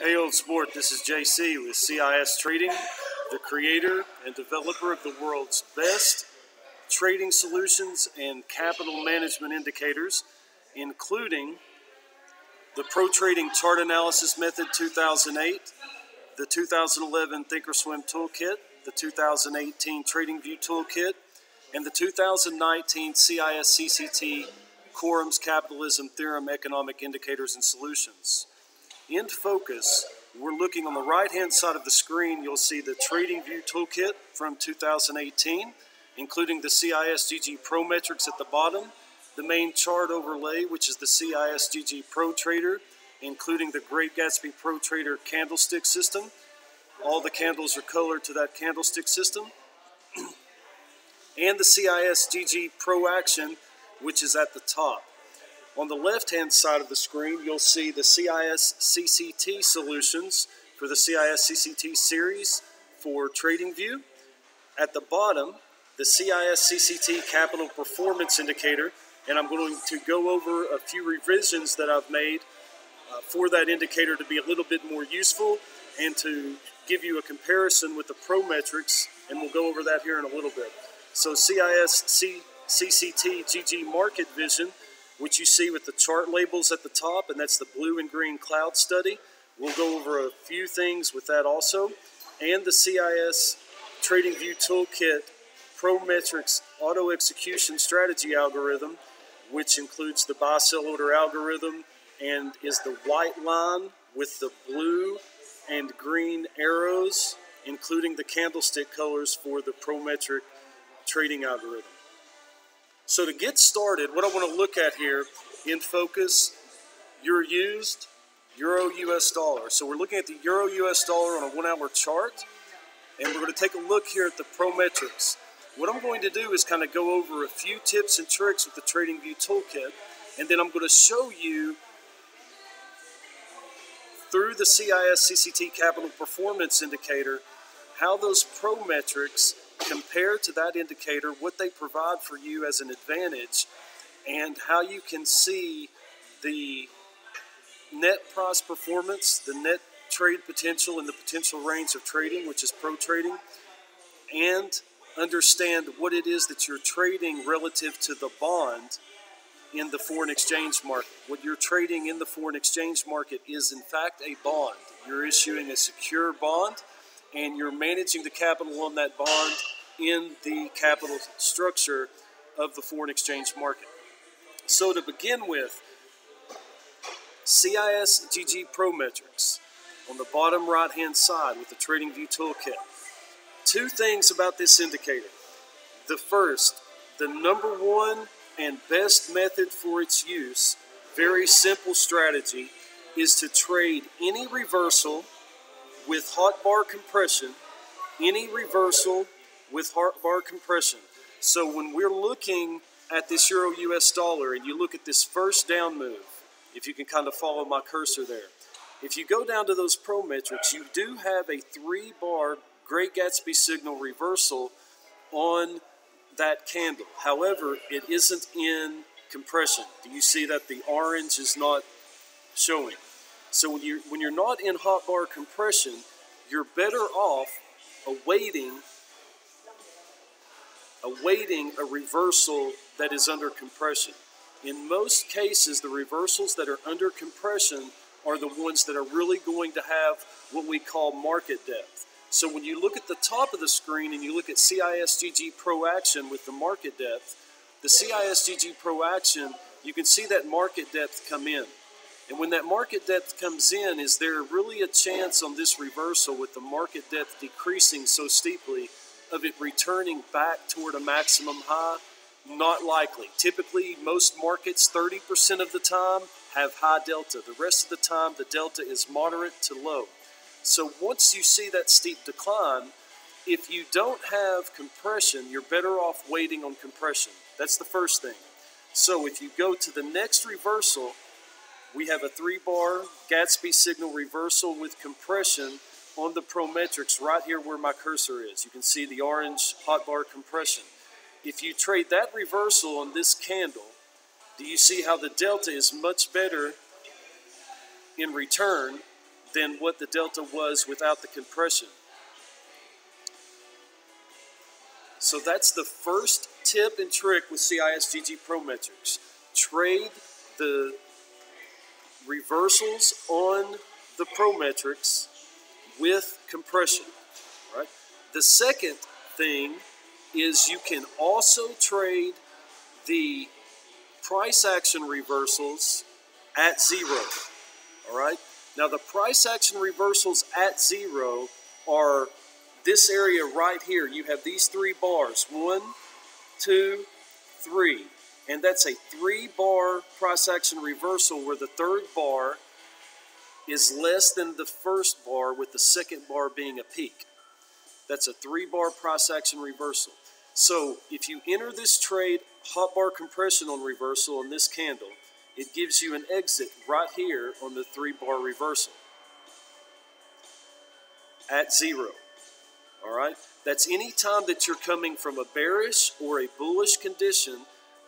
Hey, old sport, this is JC with CIS Trading, the creator and developer of the world's best trading solutions and capital management indicators, including the Pro Trading Chart Analysis Method 2008, the 2011 Thinkorswim Toolkit, the 2018 Trading View Toolkit, and the 2019 CIS CCT Corum's Capitalism Theorem Economic Indicators and Solutions in focus, we're looking on the right hand side of the screen. You'll see the TradingView Toolkit from 2018, including the CISGG Pro Metrics at the bottom, the main chart overlay, which is the CISGG Pro Trader, including the Great Gatsby Pro Trader candlestick system. All the candles are colored to that candlestick system. and the CISGG Pro Action, which is at the top. On the left-hand side of the screen, you'll see the CIS CCT solutions for the CIS CCT series for TradingView. At the bottom, the CIS CCT Capital Performance Indicator, and I'm going to go over a few revisions that I've made uh, for that indicator to be a little bit more useful and to give you a comparison with the Pro metrics, and we'll go over that here in a little bit. So CIS C CCT GG Market Vision which you see with the chart labels at the top, and that's the blue and green cloud study. We'll go over a few things with that also, and the CIS TradingView Toolkit ProMetrics Auto Execution Strategy Algorithm, which includes the buy sell order algorithm and is the white line with the blue and green arrows, including the candlestick colors for the Prometric trading algorithm. So to get started, what I want to look at here in focus, euro used, euro US dollar. So we're looking at the euro US dollar on a one hour chart, and we're going to take a look here at the Prometrics. What I'm going to do is kind of go over a few tips and tricks with the TradingView Toolkit, and then I'm going to show you through the CIS CCT Capital Performance Indicator how those Prometrics compare to that indicator what they provide for you as an advantage and how you can see the net price performance, the net trade potential, and the potential range of trading, which is pro trading, and understand what it is that you're trading relative to the bond in the foreign exchange market. What you're trading in the foreign exchange market is, in fact, a bond. You're issuing a secure bond and you're managing the capital on that bond in the capital structure of the foreign exchange market. So to begin with, CIS GG Pro Metrics on the bottom right hand side with the Trading View Toolkit. Two things about this indicator. The first, the number one and best method for its use, very simple strategy, is to trade any reversal with hot bar compression, any reversal with hot bar compression. So when we're looking at this euro US dollar and you look at this first down move, if you can kind of follow my cursor there, if you go down to those pro metrics, you do have a three bar Great Gatsby signal reversal on that candle. However, it isn't in compression. Do you see that the orange is not showing? So when you're, when you're not in hot bar compression, you're better off awaiting awaiting a reversal that is under compression. In most cases, the reversals that are under compression are the ones that are really going to have what we call market depth. So when you look at the top of the screen and you look at CISGG Pro Action with the market depth, the CISGG Pro Action, you can see that market depth come in. And when that market depth comes in, is there really a chance on this reversal with the market depth decreasing so steeply of it returning back toward a maximum high? Not likely. Typically, most markets, 30% of the time, have high delta. The rest of the time, the delta is moderate to low. So once you see that steep decline, if you don't have compression, you're better off waiting on compression. That's the first thing. So if you go to the next reversal, we have a three bar Gatsby signal reversal with compression on the Prometrics right here where my cursor is. You can see the orange hot bar compression. If you trade that reversal on this candle, do you see how the delta is much better in return than what the delta was without the compression. So that's the first tip and trick with CISGG Prometrics. Trade the reversals on the Prometrics with compression. Right. The second thing is you can also trade the price action reversals at zero. All right. Now the price action reversals at zero are this area right here. You have these three bars. One, two, three. And that's a three bar cross action reversal where the third bar is less than the first bar with the second bar being a peak. That's a three bar cross action reversal. So if you enter this trade hot bar compression on reversal on this candle, it gives you an exit right here on the three bar reversal at zero. All right? That's any time that you're coming from a bearish or a bullish condition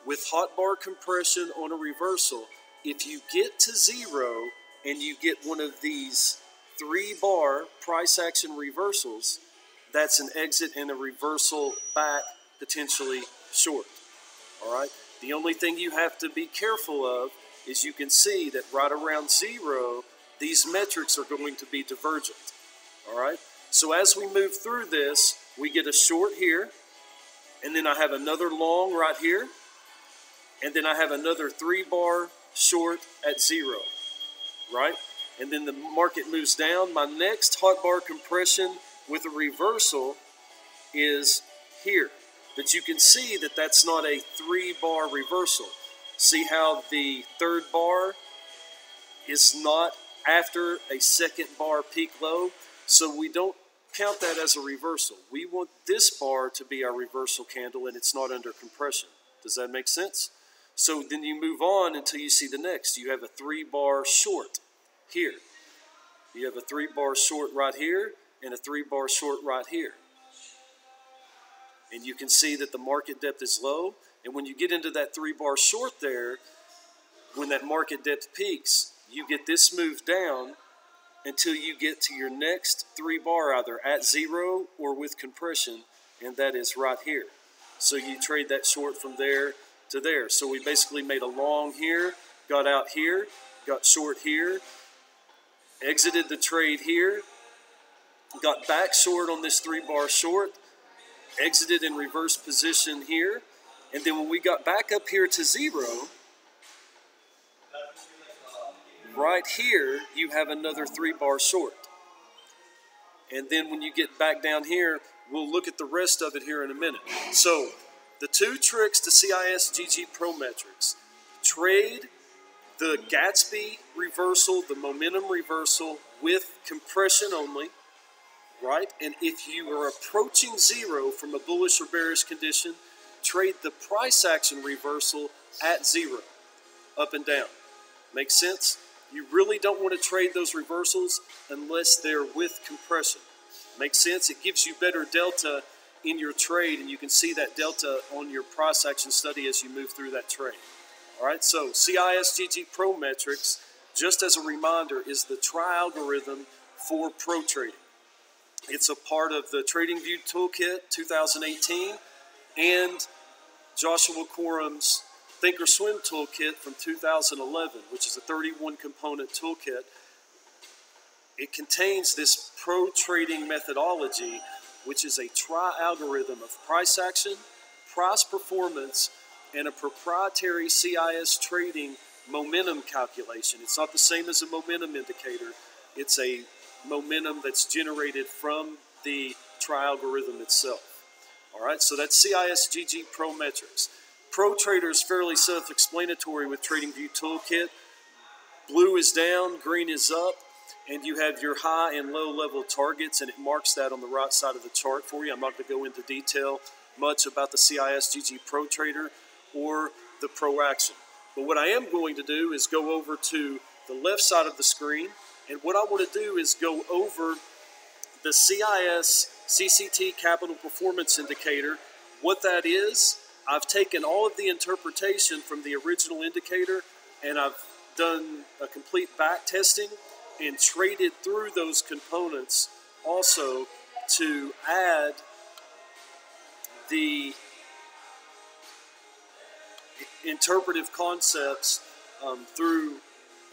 with hot bar compression on a reversal. If you get to zero and you get one of these three bar price action reversals, that's an exit and a reversal back potentially short. All right? The only thing you have to be careful of is you can see that right around zero, these metrics are going to be divergent. All right? So as we move through this, we get a short here, and then I have another long right here, and then I have another three bar short at zero, right? And then the market moves down. My next hot bar compression with a reversal is here. But you can see that that's not a three bar reversal. See how the third bar is not after a second bar peak low? So we don't count that as a reversal. We want this bar to be our reversal candle and it's not under compression. Does that make sense? So then you move on until you see the next. You have a three bar short here. You have a three bar short right here and a three bar short right here. And you can see that the market depth is low. And when you get into that three bar short there, when that market depth peaks, you get this move down until you get to your next three bar either at zero or with compression, and that is right here. So you trade that short from there to there. So we basically made a long here, got out here, got short here, exited the trade here, got back short on this three bar short, exited in reverse position here, and then when we got back up here to zero, right here, you have another three bar short. And then when you get back down here, we'll look at the rest of it here in a minute. So the two tricks to CIS GG Prometrics trade the Gatsby reversal, the momentum reversal with compression only, right? And if you are approaching zero from a bullish or bearish condition, trade the price action reversal at zero, up and down. Make sense? You really don't want to trade those reversals unless they're with compression. Makes sense? It gives you better delta in your trade, and you can see that delta on your price action study as you move through that trade. All right, so CISGG Pro Metrics, just as a reminder, is the tri algorithm for pro trading. It's a part of the TradingView Toolkit 2018 and Joshua Corum's Thinkorswim toolkit from 2011, which is a 31 component toolkit. It contains this pro trading methodology, which is a tri algorithm of price action, price performance, and a proprietary CIS trading momentum calculation. It's not the same as a momentum indicator, it's a momentum that's generated from the tri algorithm itself. All right, so that's CISGG Prometrics. Pro Trader is fairly self-explanatory with TradingView Toolkit. Blue is down, green is up, and you have your high and low level targets, and it marks that on the right side of the chart for you. I'm not going to go into detail much about the CISGG Pro Trader or the Pro Action. But what I am going to do is go over to the left side of the screen, and what I want to do is go over the CIS CCT Capital Performance Indicator, what that is, I've taken all of the interpretation from the original indicator and I've done a complete back testing and traded through those components also to add the interpretive concepts um, through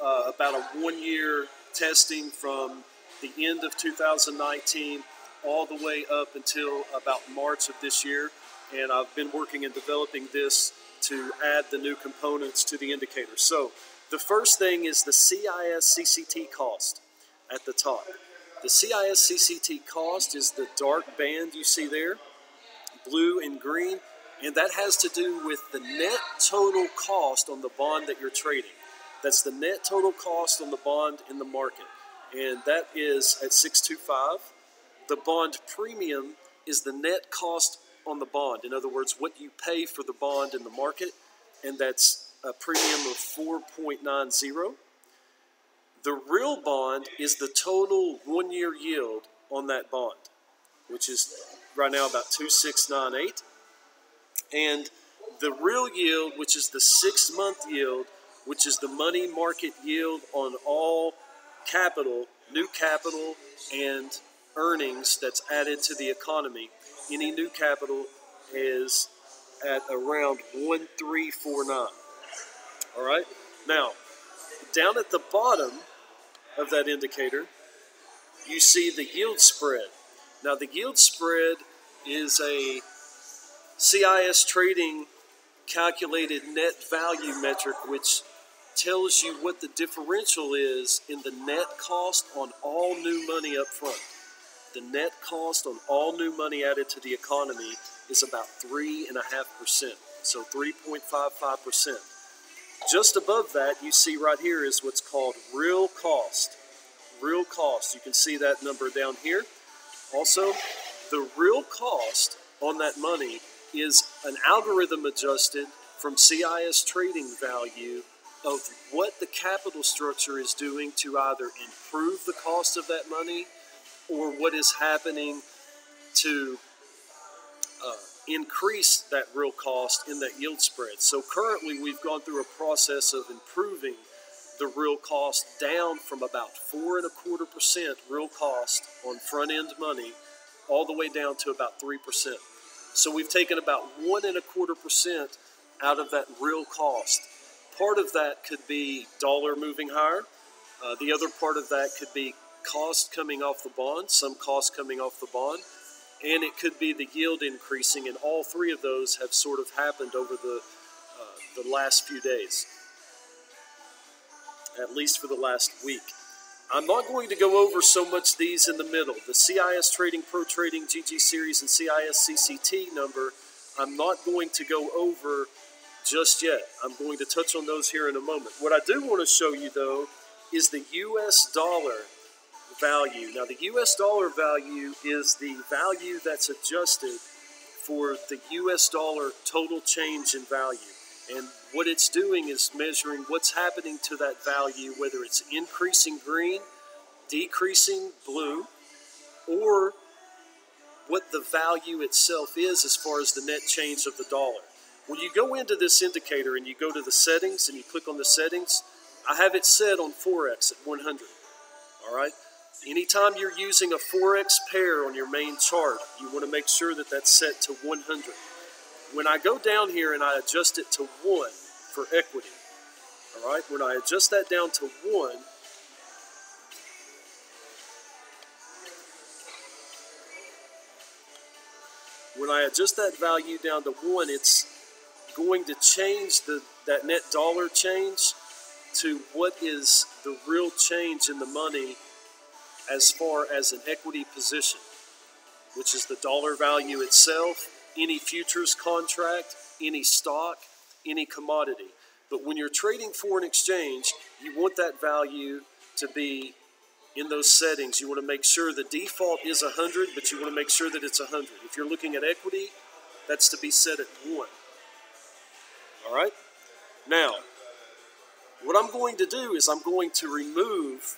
uh, about a one year testing from the end of 2019 all the way up until about March of this year. And I've been working and developing this to add the new components to the indicator. So the first thing is the CIS CCT cost at the top. The CIS CCT cost is the dark band you see there, blue and green, and that has to do with the net total cost on the bond that you're trading. That's the net total cost on the bond in the market, and that is at 625. The bond premium is the net cost on the bond. In other words, what you pay for the bond in the market, and that's a premium of 4.90. The real bond is the total one year yield on that bond, which is right now about 2698. And the real yield, which is the six month yield, which is the money market yield on all capital, new capital, and earnings that's added to the economy, any new capital is at around 1349. All right? Now, down at the bottom of that indicator, you see the yield spread. Now, the yield spread is a CIS trading calculated net value metric, which tells you what the differential is in the net cost on all new money up front. The net cost on all new money added to the economy is about 3.5%, so 3.55%. Just above that, you see right here is what's called real cost. Real cost. You can see that number down here. Also, the real cost on that money is an algorithm adjusted from CIS trading value of what the capital structure is doing to either improve the cost of that money or what is happening to uh, increase that real cost in that yield spread. So currently, we've gone through a process of improving the real cost down from about four and a quarter percent real cost on front end money all the way down to about three percent. So we've taken about one and a quarter percent out of that real cost. Part of that could be dollar moving higher. Uh, the other part of that could be cost coming off the bond, some cost coming off the bond, and it could be the yield increasing. And all three of those have sort of happened over the uh, the last few days, at least for the last week. I'm not going to go over so much these in the middle. The CIS Trading Pro Trading GG Series and CIS CCT number, I'm not going to go over just yet. I'm going to touch on those here in a moment. What I do want to show you, though, is the US dollar value. Now, the US dollar value is the value that's adjusted for the US dollar total change in value. And what it's doing is measuring what's happening to that value, whether it's increasing green, decreasing blue, or what the value itself is as far as the net change of the dollar. When you go into this indicator and you go to the settings and you click on the settings, I have it set on Forex at 100. All right? Anytime you're using a Forex pair on your main chart, you want to make sure that that's set to 100. When I go down here and I adjust it to 1 for equity, all right, when I adjust that down to 1, when I adjust that value down to 1, it's going to change the that net dollar change to what is the real change in the money as far as an equity position, which is the dollar value itself, any futures contract, any stock, any commodity. But when you're trading foreign exchange, you want that value to be in those settings. You want to make sure the default is 100, but you want to make sure that it's 100. If you're looking at equity, that's to be set at 1. All right? Now, what I'm going to do is I'm going to remove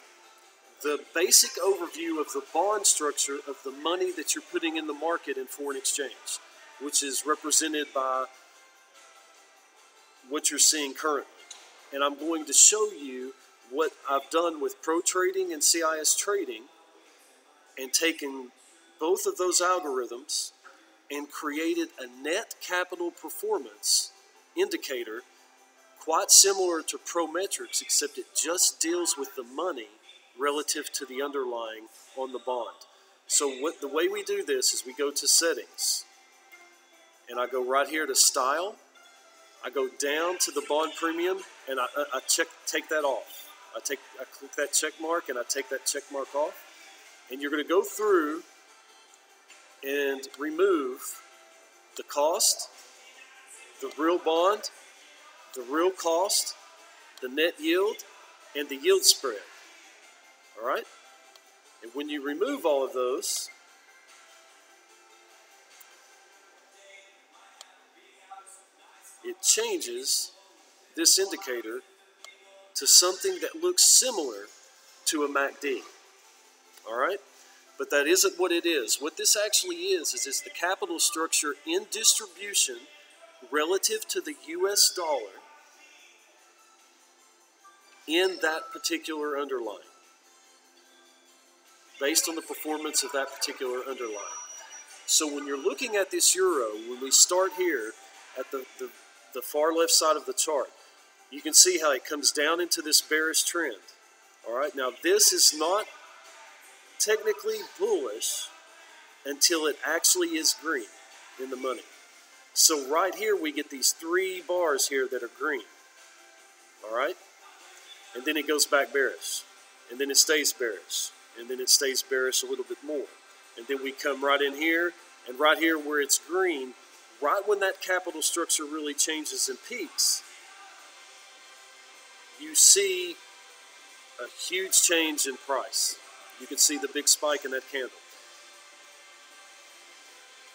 the basic overview of the bond structure of the money that you're putting in the market in foreign exchange, which is represented by what you're seeing currently. And I'm going to show you what I've done with pro trading and CIS trading and taken both of those algorithms and created a net capital performance indicator quite similar to Prometrics, except it just deals with the money relative to the underlying on the bond. So what the way we do this is we go to settings and I go right here to style. I go down to the bond premium and I, I check take that off. I take I click that check mark and I take that check mark off. And you're going to go through and remove the cost, the real bond, the real cost, the net yield, and the yield spread. All right? And when you remove all of those, it changes this indicator to something that looks similar to a MACD. All right? But that isn't what it is. What this actually is, is it's the capital structure in distribution relative to the US dollar in that particular underlying, based on the performance of that particular underlying. So when you're looking at this euro, when we start here at the, the, the far left side of the chart, you can see how it comes down into this bearish trend. All right, now this is not technically bullish until it actually is green in the money. So right here we get these three bars here that are green. All right? And then it goes back bearish. And then it stays bearish. And then it stays bearish a little bit more. And then we come right in here and right here where it's green, right when that capital structure really changes and peaks, you see a huge change in price. You can see the big spike in that candle.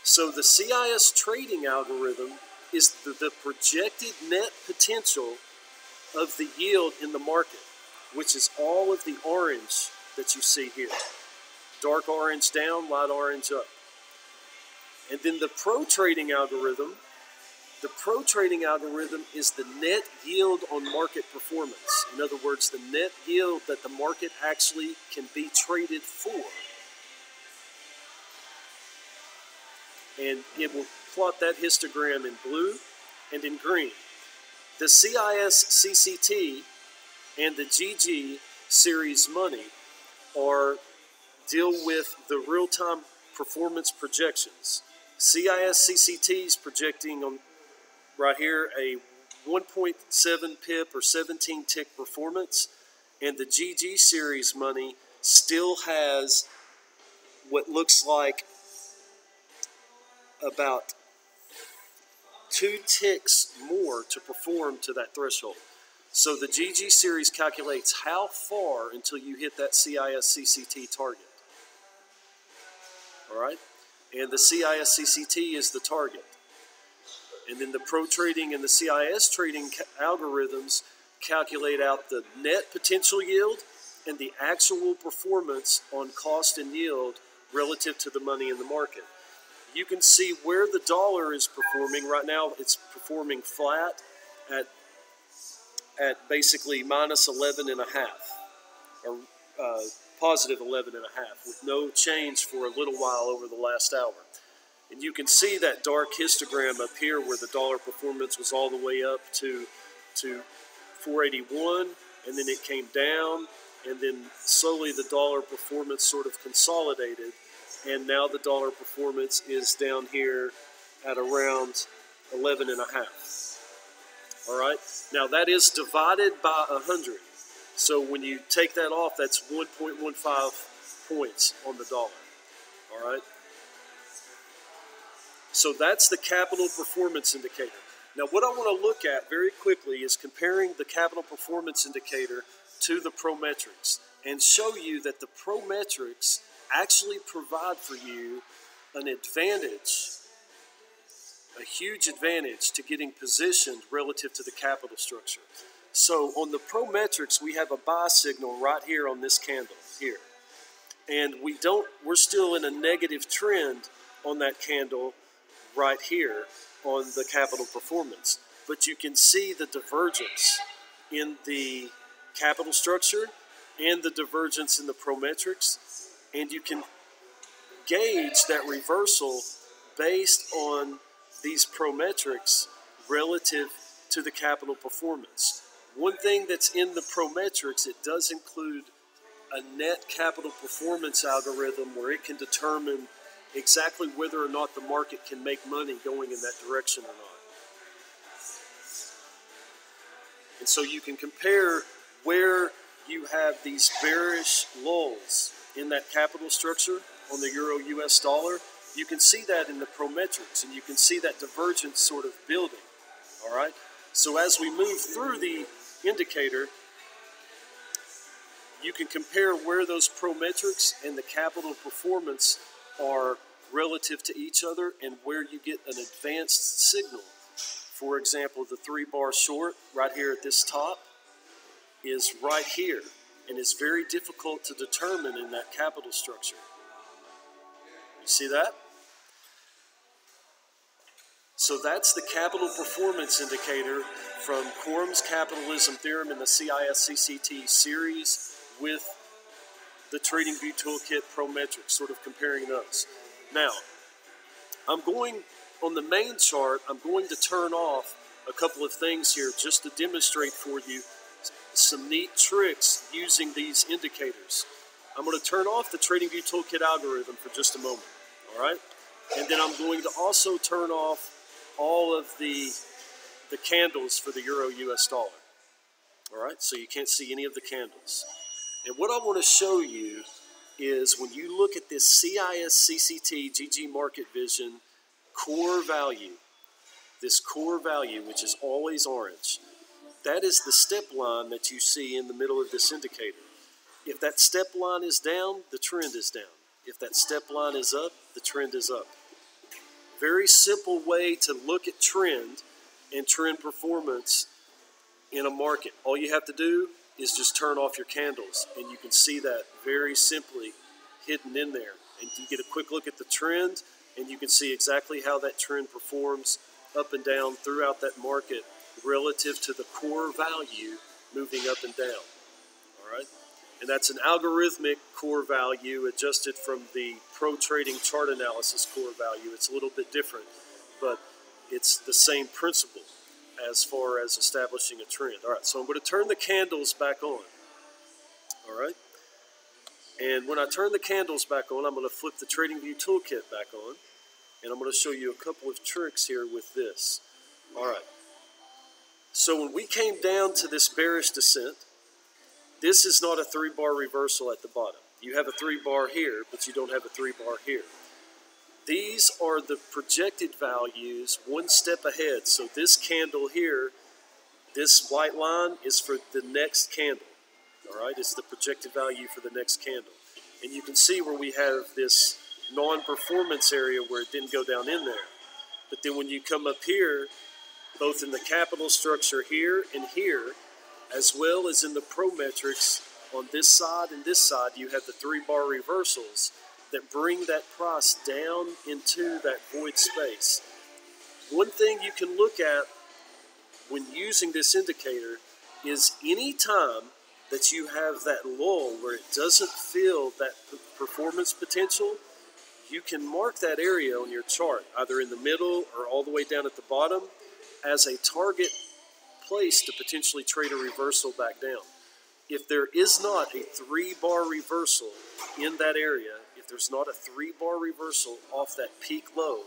So the CIS trading algorithm is the, the projected net potential of the yield in the market, which is all of the orange that you see here. Dark orange down, light orange up. And then the pro trading algorithm the pro trading algorithm is the net yield on market performance. In other words, the net yield that the market actually can be traded for. And it will plot that histogram in blue and in green. The CIS CCT and the GG series money are deal with the real-time performance projections. CIS CCT is projecting on right here a 1.7 pip or 17 tick performance, and the GG series money still has what looks like about two ticks more to perform to that threshold. So the GG series calculates how far until you hit that CIS CCT target. All right? And the CIS CCT is the target. And then the pro trading and the CIS trading algorithms calculate out the net potential yield and the actual performance on cost and yield relative to the money in the market. You can see where the dollar is performing. Right now, it's performing flat at, at basically minus 11 and a half, or uh, positive 11 and a half, with no change for a little while over the last hour. And you can see that dark histogram up here where the dollar performance was all the way up to, to 481, and then it came down, and then slowly the dollar performance sort of consolidated, and now the dollar performance is down here at around 11 and a half. All right, now that is divided by 100. So when you take that off, that's 1.15 points on the dollar. All right. So that's the capital performance indicator. Now, what I want to look at very quickly is comparing the capital performance indicator to the Prometrics and show you that the Prometrics actually provide for you an advantage, a huge advantage to getting positioned relative to the capital structure. So on the Prometrics, we have a buy signal right here on this candle here. And we don't, we're still in a negative trend on that candle right here on the capital performance. But you can see the divergence in the capital structure and the divergence in the Prometrics, and you can gauge that reversal based on these pro metrics relative to the capital performance. One thing that's in the pro metrics, it does include a net capital performance algorithm where it can determine exactly whether or not the market can make money going in that direction or not. And so you can compare where you have these bearish lulls in that capital structure on the euro US dollar. You can see that in the Prometrics and you can see that divergence sort of building. All right. So as we move through the indicator, you can compare where those Prometrics and the capital performance are relative to each other and where you get an advanced signal. For example, the three bar short right here at this top is right here and is very difficult to determine in that capital structure. You see that? So that's the capital performance indicator from Corum's capitalism theorem in the CIS-CCT series with the TradingView Toolkit Prometrics, sort of comparing those. Now, I'm going on the main chart, I'm going to turn off a couple of things here just to demonstrate for you some neat tricks using these indicators. I'm going to turn off the TradingView Toolkit algorithm for just a moment, all right? And then I'm going to also turn off all of the, the candles for the Euro US dollar, all right? So you can't see any of the candles. And what I want to show you is when you look at this CIS CCT GG Market Vision core value, this core value, which is always orange, that is the step line that you see in the middle of this indicator. If that step line is down, the trend is down. If that step line is up, the trend is up. Very simple way to look at trend and trend performance in a market. All you have to do is just turn off your candles and you can see that very simply hidden in there. And you get a quick look at the trend and you can see exactly how that trend performs up and down throughout that market relative to the core value moving up and down. All right? And that's an algorithmic core value adjusted from the pro trading chart analysis core value. It's a little bit different, but it's the same principle as far as establishing a trend. All right, so I'm going to turn the candles back on. All right. And when I turn the candles back on, I'm going to flip the TradingView Toolkit back on. And I'm going to show you a couple of tricks here with this. All right. So when we came down to this bearish descent, this is not a three bar reversal at the bottom. You have a three bar here, but you don't have a three bar here. These are the projected values one step ahead. So this candle here, this white line is for the next candle. All right, it's the projected value for the next candle. And you can see where we have this non-performance area where it didn't go down in there. But then when you come up here, both in the capital structure here and here, as well as in the Pro Metrics on this side and this side, you have the three bar reversals that bring that price down into that void space. One thing you can look at when using this indicator is any time that you have that lull where it doesn't feel that performance potential, you can mark that area on your chart, either in the middle or all the way down at the bottom, as a target place to potentially trade a reversal back down. If there is not a three bar reversal in that area, if there's not a three bar reversal off that peak low,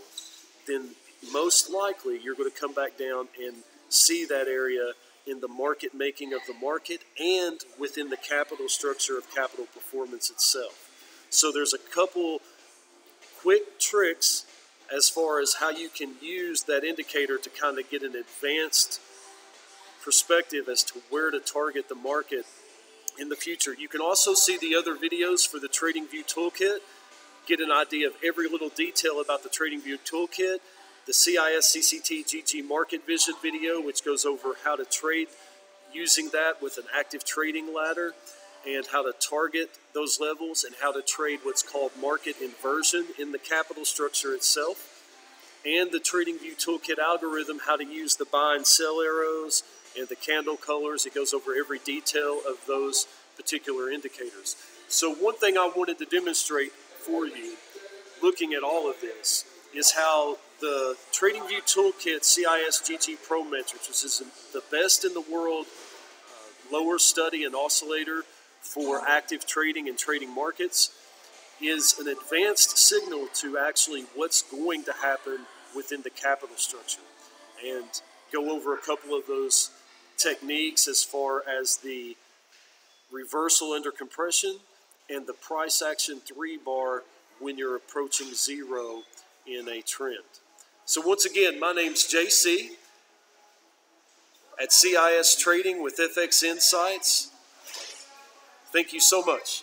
then most likely you're going to come back down and see that area in the market making of the market and within the capital structure of capital performance itself. So there's a couple quick tricks as far as how you can use that indicator to kind of get an advanced perspective as to where to target the market in the future. You can also see the other videos for the TradingView Toolkit, get an idea of every little detail about the TradingView Toolkit, the CIS CCT GG Market Vision video, which goes over how to trade using that with an active trading ladder and how to target those levels and how to trade what's called market inversion in the capital structure itself, and the TradingView Toolkit algorithm, how to use the buy and sell arrows, and the candle colors. It goes over every detail of those particular indicators. So one thing I wanted to demonstrate for you, looking at all of this, is how the TradingView Toolkit CIS GG Pro Metrics, which is the best in the world uh, lower study and oscillator for active trading and trading markets, is an advanced signal to actually what's going to happen within the capital structure. And go over a couple of those techniques as far as the reversal under compression and the price action three bar when you're approaching zero in a trend. So once again, my name's JC at CIS Trading with FX Insights. Thank you so much.